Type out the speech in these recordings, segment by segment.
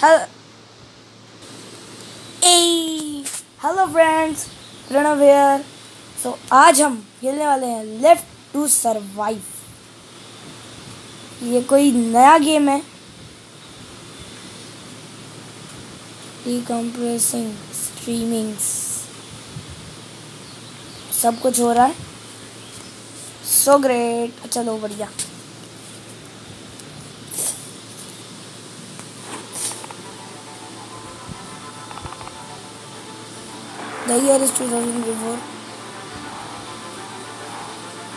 Hello friends Pranav here so आज हम खेलने वाले हैं लेफ़्ट टू सरवाइव ये कोई नया गेम है? डिकम्प्रेसिंग स्ट्रीमिंग्स सब कुछ हो रहा है? सो so ग्रेट चलो बढ़िया। The year is 2004.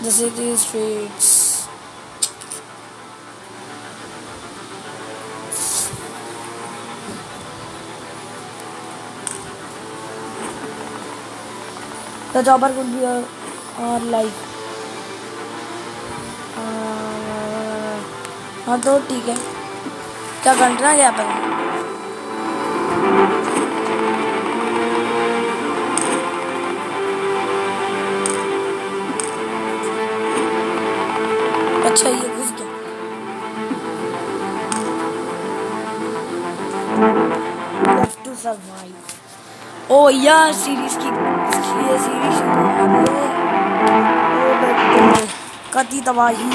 The city streets. The chopper could be our, our life. हाँ तो ठीक है क्या करना क्या पर अच्छा ये घुस गया। टू सरवाइव ओ, यार सीरीज़ की ये सीरीज़ शुरू हो गई कति तबाही।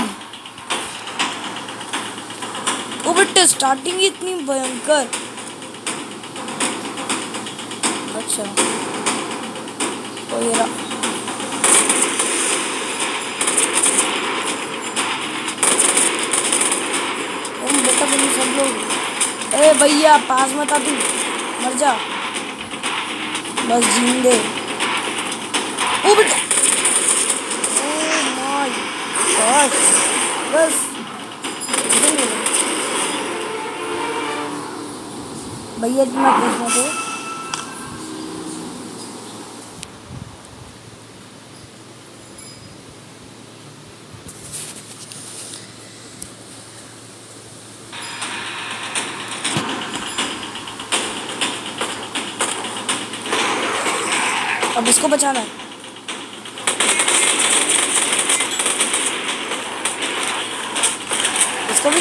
ओ बेटे स्टार्टिंग इतनी भयंकर। अच्छा। ओ, ये अरे भैया, पास मत आ तू। मर जा। बस जिंदे ओ बेटा। Oh my God. बस। भैया, इतना खुश मत इसको बचाना है। इसको भी।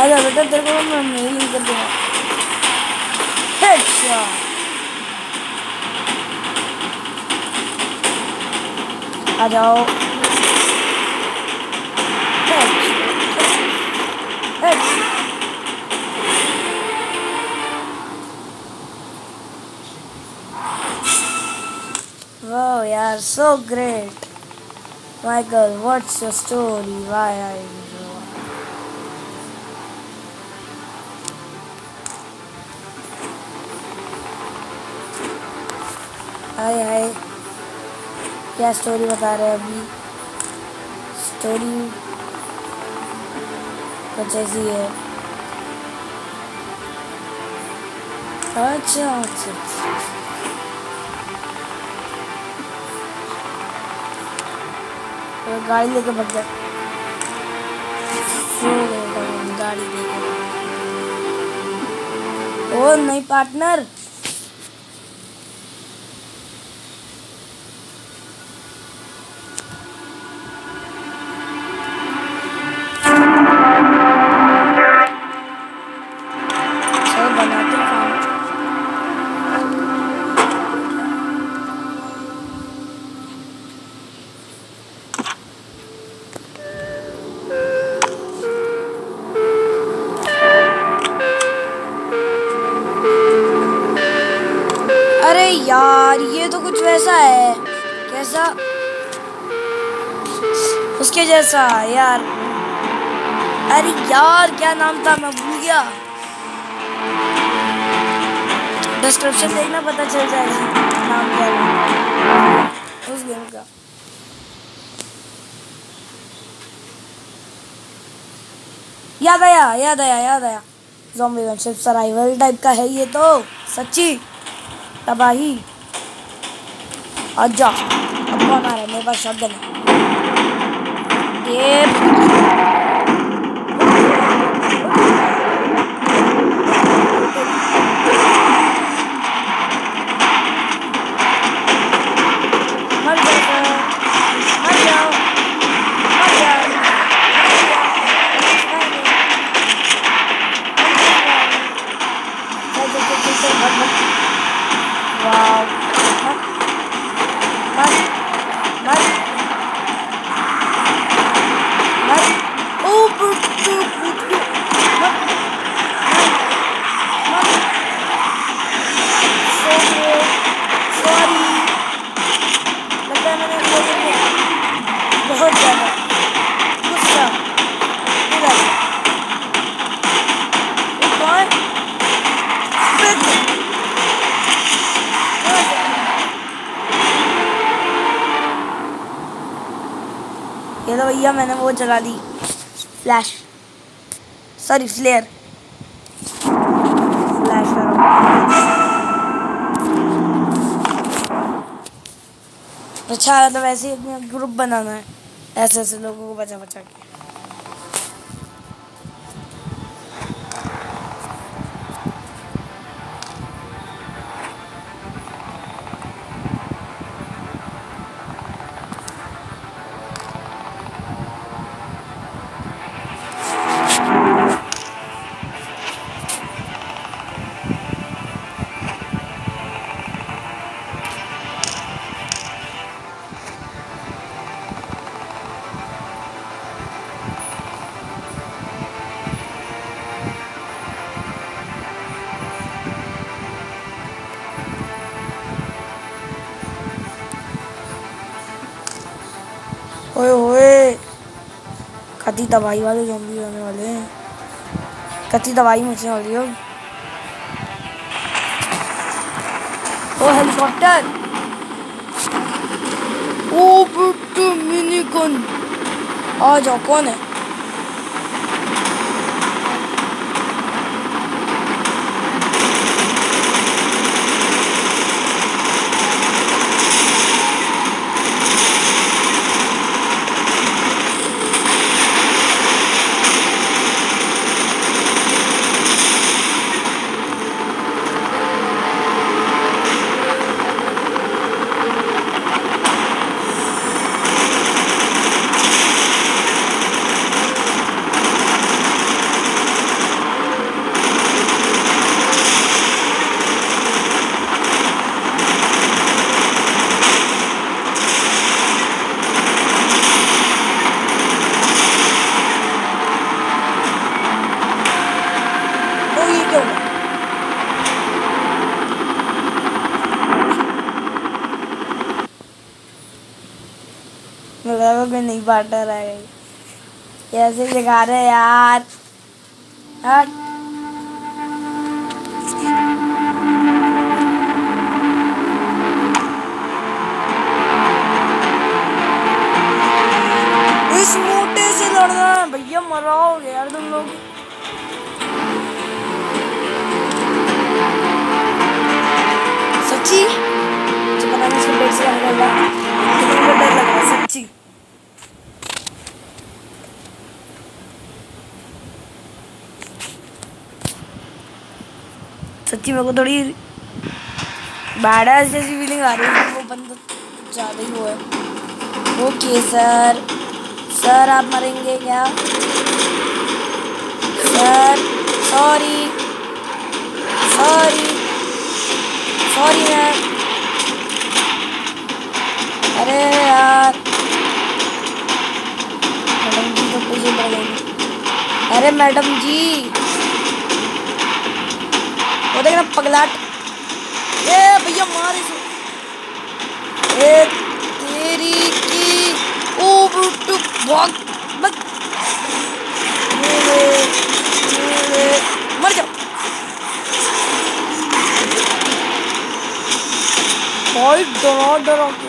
अरे बेटा तेरे को मैं मेल नहीं कर दूँगा। हेडशॉट आ जाओ। Wow, yeah, so great. Michael, what's your story? Why are you हाय हाय क्या स्टोरी बता रहे हैं अभी स्टोरी कुछ ऐसी है अच्छा अच्छा गाड़ी लेके भग गया। गाड़ी ओ नहीं पार्टनर। यार, ये तो कुछ वैसा है। कैसा? उसके जैसा, यार। अरे यार, क्या नाम था? मैं भूल गया। डिस्क्रिप्शन देखना, पता चल जाएगा। नाम क्या है? उस गेम का। याद आया याद आया याद आया। जॉम्बी वेंशिप सर्वाइवल टाइप का है ये तो सच्ची। तबाही। आजा अब कौन आ रहा है मेरे पास शब्द नहीं ये मैंने वो चला दी फ्लैश सॉरी फ्लेयर फ्लैश अच्छा तो वैसे ही ग्रुप बनाना है। ऐसे ऐसे लोगों को बचा बचा के। कति दवाई वाले जोम्बी होने वाले हैं। कति दवाई मुझे वाली हो। ओ हेलीकॉप्टर ओ मिनी गन आ जाओ, कौन है ओ ये क्या हुआ मुझे लगा कोई नई पार्टनर आ गई ही दिखा रहे यार। हट इस मोटे से लड़ना है। भैया मराओगे यार तुम लोग। सच्ची? मुझे पता नहीं इसको पेट से क्या निकल रहा लेकिन मुझे डर लग रहा है सच्ची सच्ची मेरे को थोड़ी बैडास जैसी फीलिंग आ रही है वो बंदा ज़्यादा ही वो है। ओके सर सर, आप मरेंगे क्या? Sir sorry sorry sorry ma'am अरे यार। मैडम जी तो पड़ गई अरे मैडम जी। वो देखना पगलाट। ए, भैया, मार इसे। ए, तेरी की ओ बुट्टू भाग मर जाओ भाई, डरा डरा के।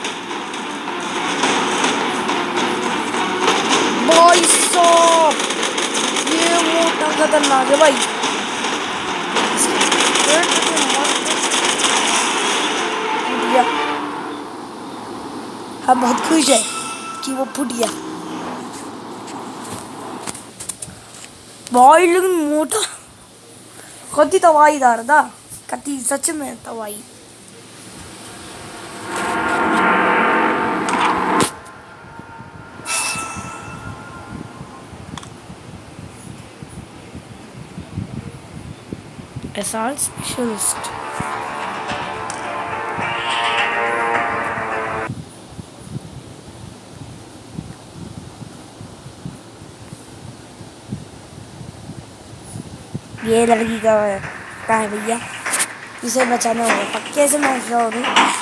भाई साहब, ये मोटा खतरनाक है भाई। हम बहुत खुश है कि वो गया। भाई, लेकिन मोटा कति तवाई दार था कति सच में तवाई assault specialist. ये लड़की का कहाँ है भैया इसे बचाना होगा पक्के से मैं हूँ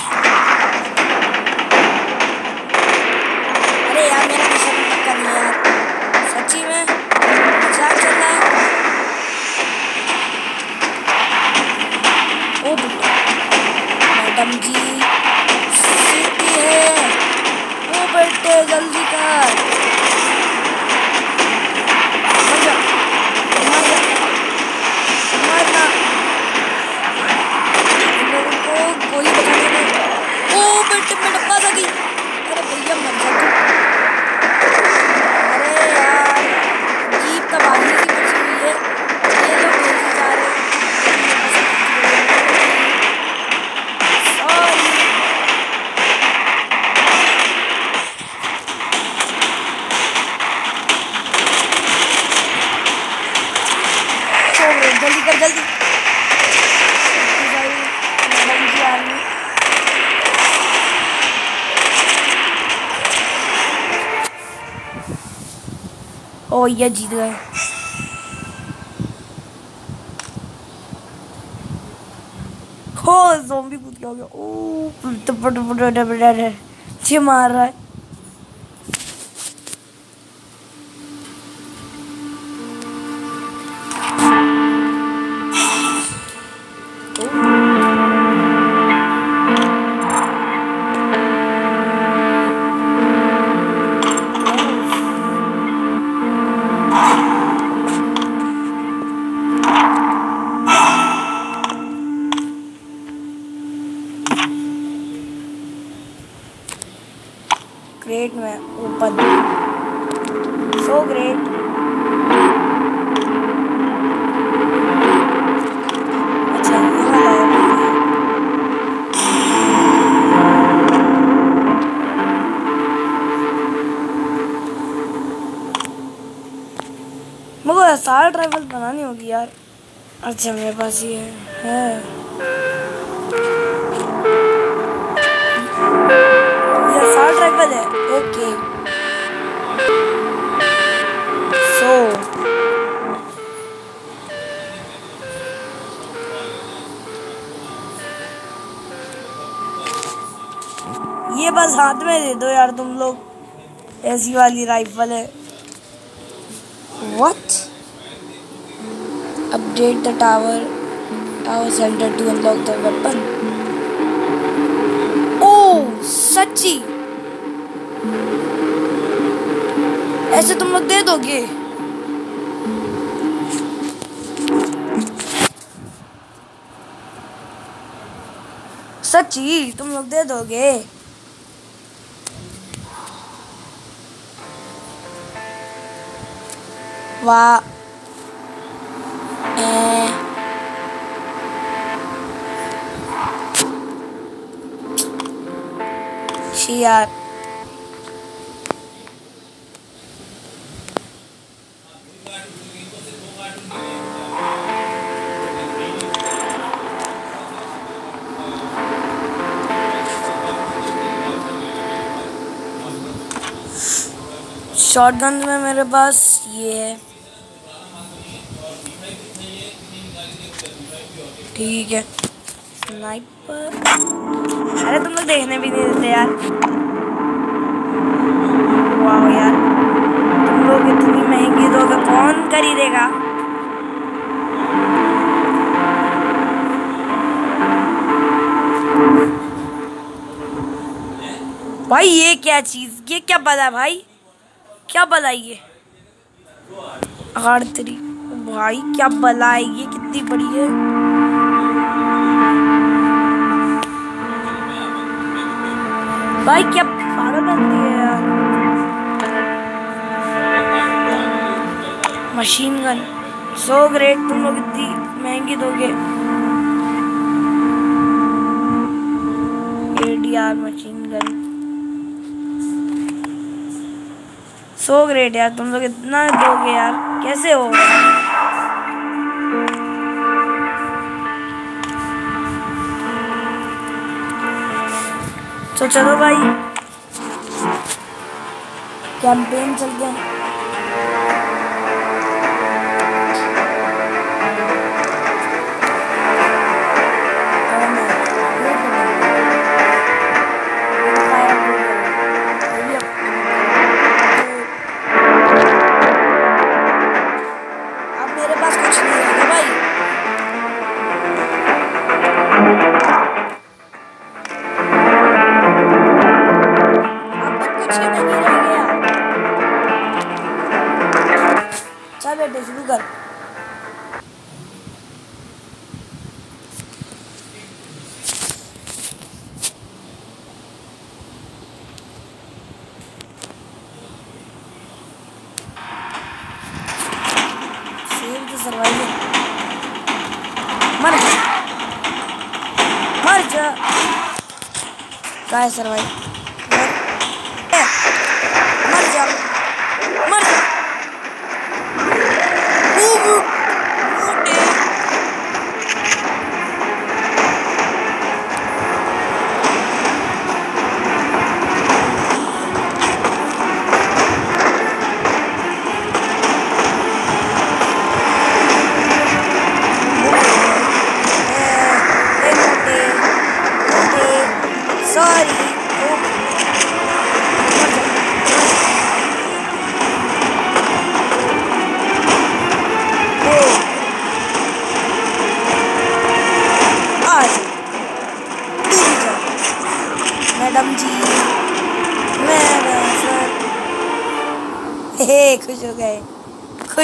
ओ ये जीत गए हो जोम्बी कूद हो गया ओ मार रहा है ग्रेट में ओपन सो ग्रेट। मुझे सारा ट्रैवल बनानी होगी यार। अच्छा मेरे पास ये है। I'll drive by there. Okay. ये बस हाथ में दे दो यार तुम लोग। ऐसी वाली राइफल है। What update the tower tower centre to unlock the weapon ओ सच्ची ऐसे तुम लोग दे दोगे? सच्ची तुम लोग दे दोगे? वाह। Eh. शी यार शॉटगन में मेरे पास ये है। ठीक है। स्नाइपर अरे तुम लोग देखने भी नहीं देते यार। वाह यार। तुम लोग इतनी महँगी दोगे कौन खरीदेगा? भाई ये क्या चीज़? ये क्या पता भाई? क्या बला ये आर्टरी भाई, क्या बला है ये कितनी बड़ी है। भाई, क्या पागल बनती है यार। Machine gun. सो ग्रेट तुम लोग इतनी महँगी दोगे। ADR machine gun. So great यार, तुम लोग इतना दोगे यार, कैसे हो? तो चलो भाई कैंपेन चलते हैं Guys, how do Yeah. Marja! Marja! Over!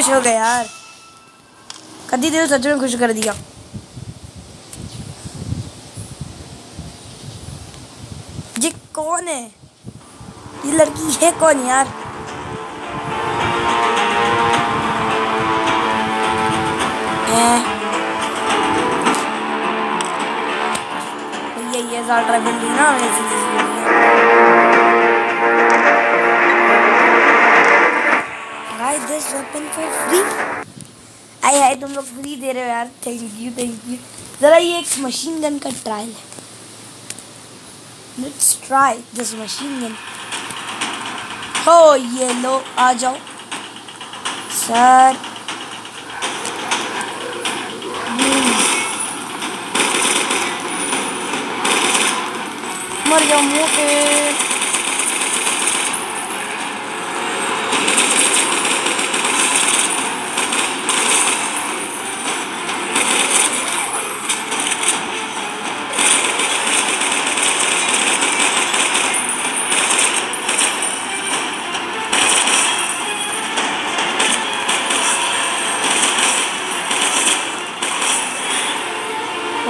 खुश हो गए यार। कदी दिल सच में खुश कर दिया। ये कौन है? ये लड़की है कौन यार? ये ये ज़्यादा बिल्डिंग ना Buy this weapon for free. आई हाय तुम लोग फ्री दे रहे हो यार थैंक यू थैंक यू ज़रा ये एक मशीन गन का ट्रायल है। Let's try this machine gun हो ये लो आ जाओ। सर मर जाओ मुँह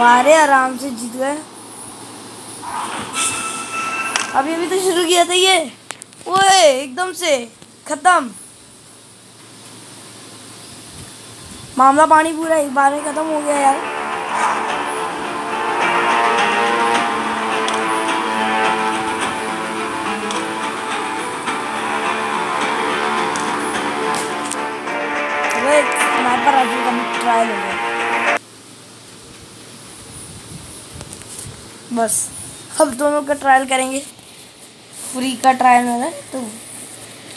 वारे आराम से जीत गए। अभी अभी तो शुरू किया था ये। ओए, एकदम से। खत्म। मामला पानी पूरा, एक बार में खत्म हो गया यार। स्नाइपर का ट्रायल हो गया। बस, अब दोनों का ट्रायल करेंगे। फ्री का ट्रायल है तो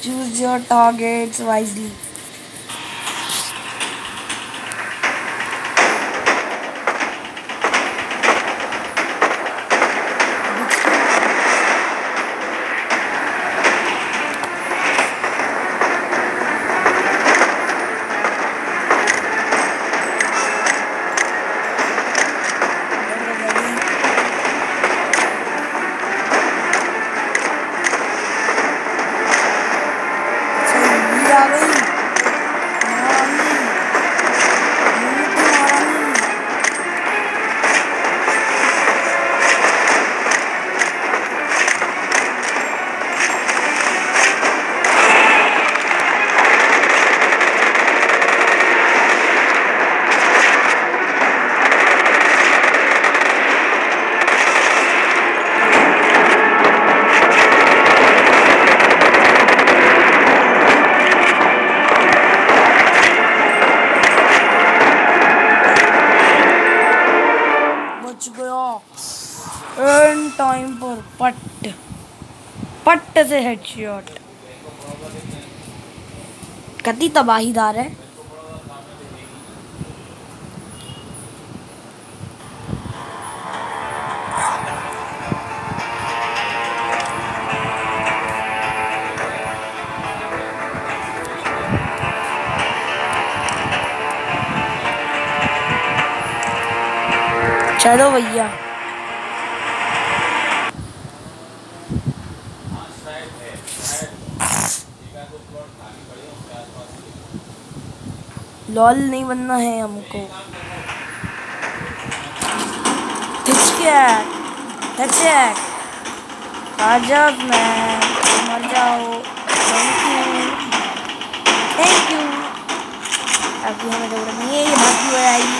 choose your targets wisely headshot कति तबाहीदार है? चलो भैया। लॉल नहीं बनना है हमको। अजब मैं मर जाओ थैंक यू थैंक यू अभी हमें नहीं है। ये भागी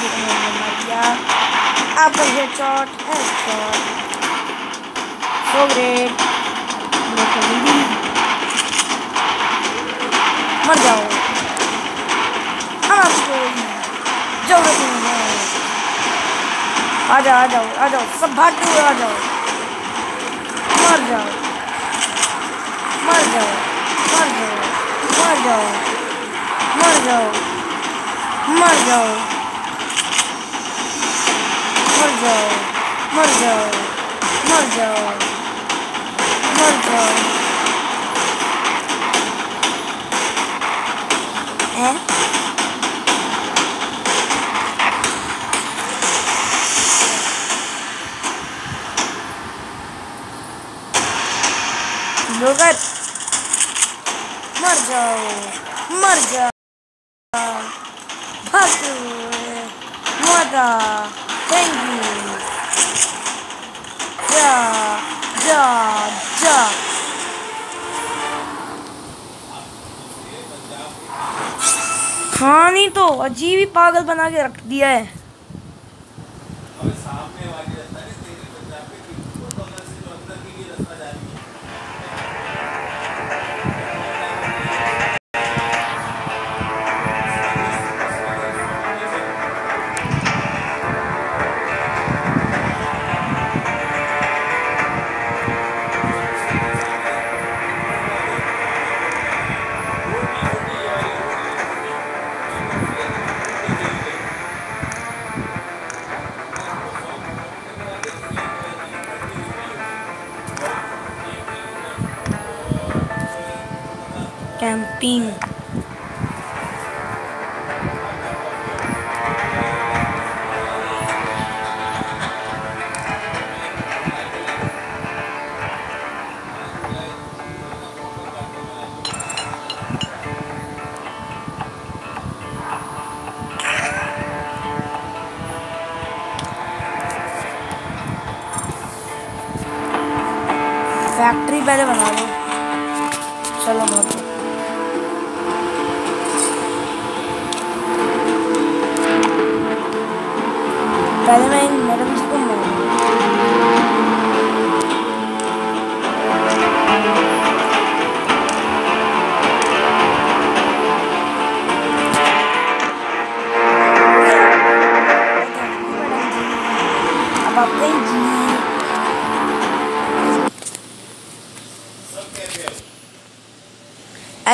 लेकिन मैंने मर गया सो ग्रेट मर जाओ है आ जाओ आ जाओ आ जाओ सब भागते हुए आ जाओ मर जाओ मर जाओ मर जाओ मर जाओ मर जाओ मर जाओ मर जाओ मर जाओ मर जाओ मर जाओ लोगर मर जाओ मर जाओ। माता थैंक यू जा जा जा। हाँ नहीं तो अजीब ही पागल बना के रख दिया है। कैंपिंग फैक्ट्री पहले बना लो। चलो बहुत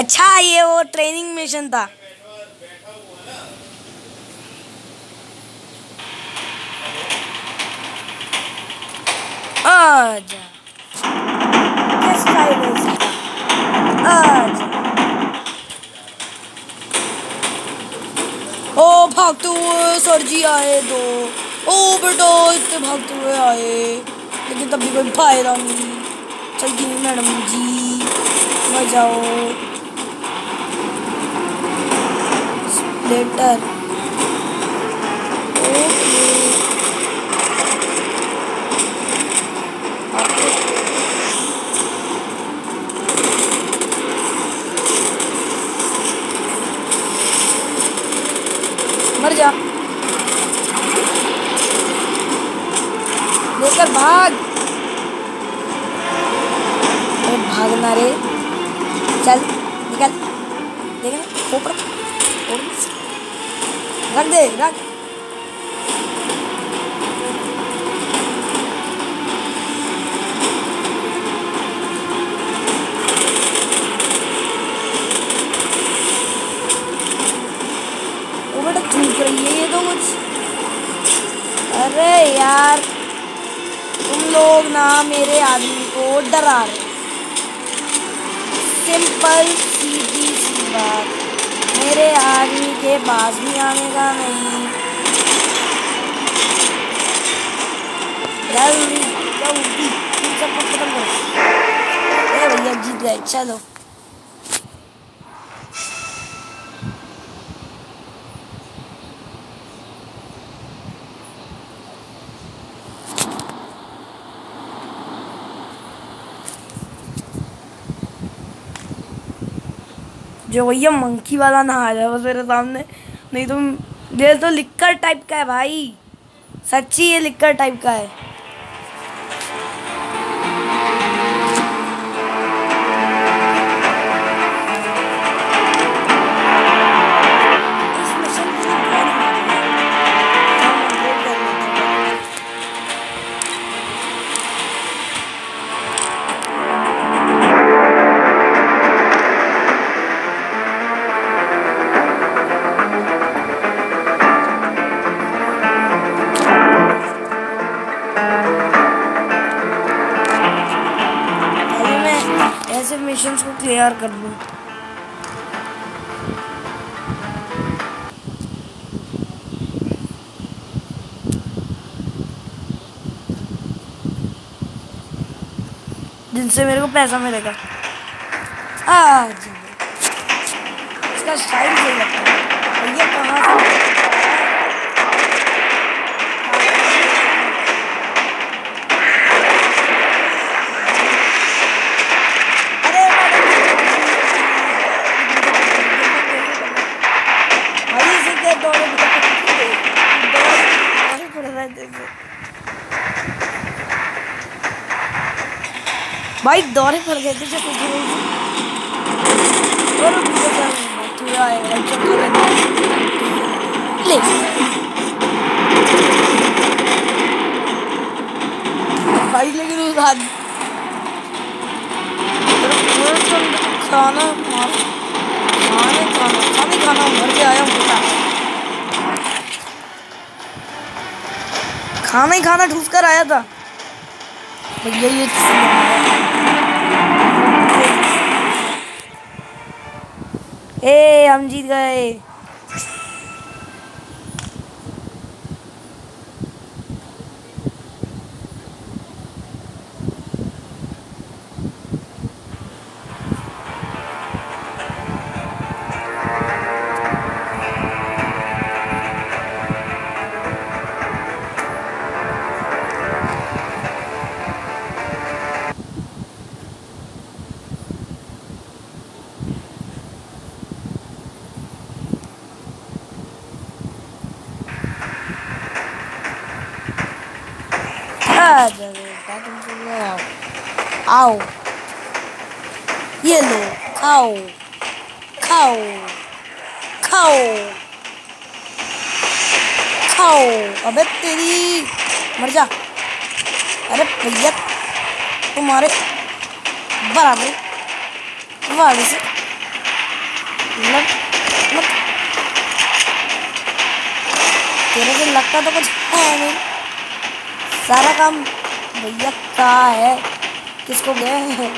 अच्छा ये वो ट्रेनिंग मिशन था। टाइप आजा ओ भागते हुए सर जी आए दो। ओ, बेटा इतने भागते हुए आए। लेकिन तब भी कोई फ़ायदा नहीं। चलती मैडम जी मर ओके मर जा। लेकर भाग। भागना रे। चल निकल। देख ना खोपड़ा खोपड़ा। रख दे, रख। ये तो कुछ। अरे यार, तुम लोग ना मेरे आदमी को डरा रहे सिंपल, सीधी सी बात। मेरे आदमी के पास भी आने का नहीं। जल्दी जल्दी सब खत्म करो। भैया जीत गए, चलो। जो भैया मंकी वाला ना आ जाए बस मेरे सामने। नहीं तुम ये तो लिक्कर टाइप का है भाई। सच्ची ये लिक्कर टाइप का है। जिनसे मेरे को पैसा मिलेगा। इसका स्टाइल सही लगता है। कहाँ से? अरे भाई इसे क्या दौड़े दौड़े दौड़े पड़ रहा है जैसे भाई, दौरे पड़ गए थे तू चक्कर ले। भाई, लेकिन उस आदमी खाना खाने खाना खाने खाना भर के आया हूँ खाना ही खाना ठूस कर आया था। भैया ए हम जीत गए। आओ ये लो खाओ खाओ खाओ खाओ अबे तेरी मर जा। अरे भैया, तुम्हारे बराबर। वाले से लग लग। तेरे को लगता तो कुछ है नहीं। सारा काम भैया का है। किसको गए हैं?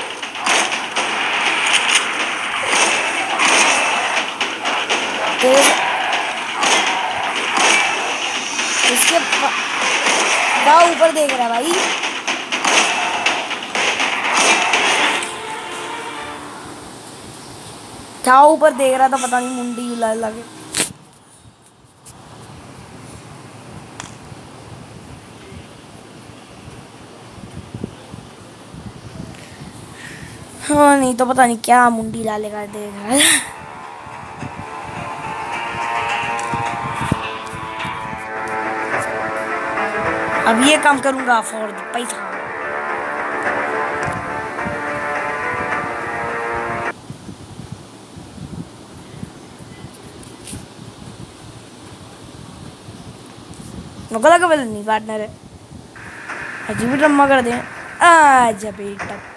इसके प- ऊपर देख रहा भाई। क्या ऊपर देख रहा था, पता नहीं मुंडी हिला लगे। हाँ नहीं तो पता नहीं क्या मुंडी लाले कर है अब ये काम करूँगा फॉर पैसा नौकला का नहीं पार्टनर है अजी भी ड्रामा कर दे आजा बेटा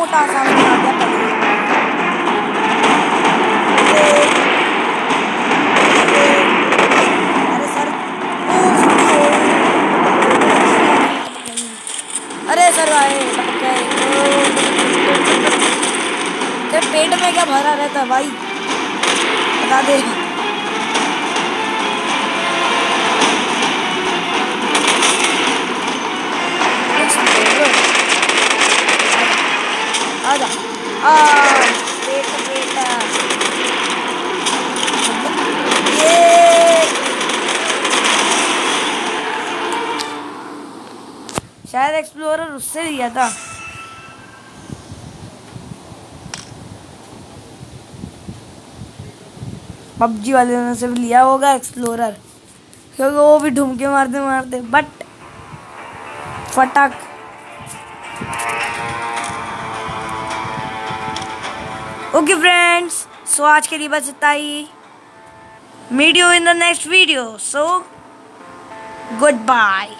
मोटा सा बना दिया। अरे सर अरे सर आए पेट में क्या भरा रहता है भाई? बता दे। आ बेटा बेटा ये। शायद एक्सप्लोरर उससे लिया था। पबजी वाले ने से भी लिया होगा एक्सप्लोरर क्योंकि वो भी ढूंढ के मारते मारते बट फटाक। ओके फ्रेंड्स सो आज के लिए बस इतना ही. मीडियो in the next video so goodbye